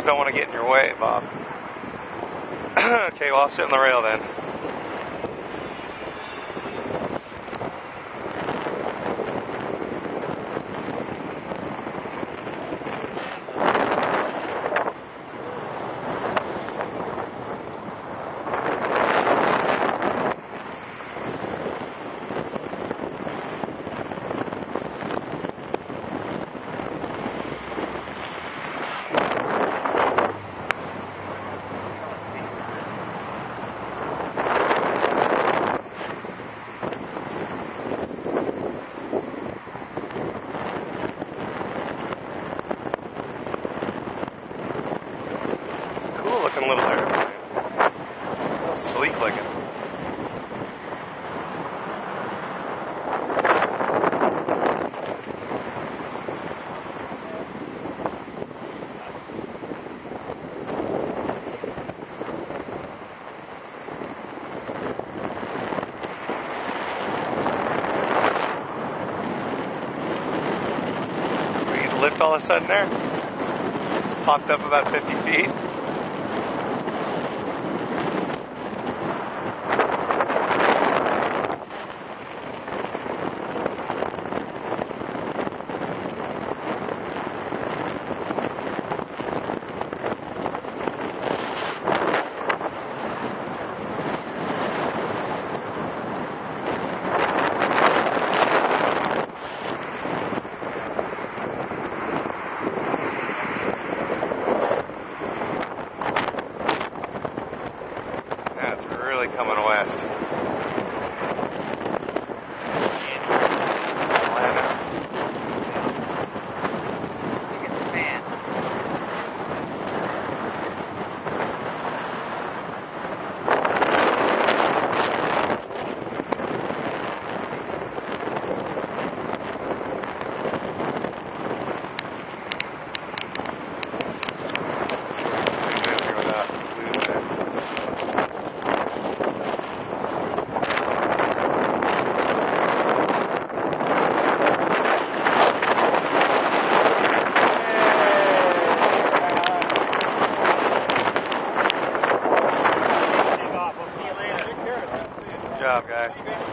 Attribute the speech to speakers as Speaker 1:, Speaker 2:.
Speaker 1: just don't want to get in your way, Bob. okay, well, I'll sit on the rail then. We lift all of a sudden there. It's popped up about 50 feet. Yeah, it's really coming west. job, guys.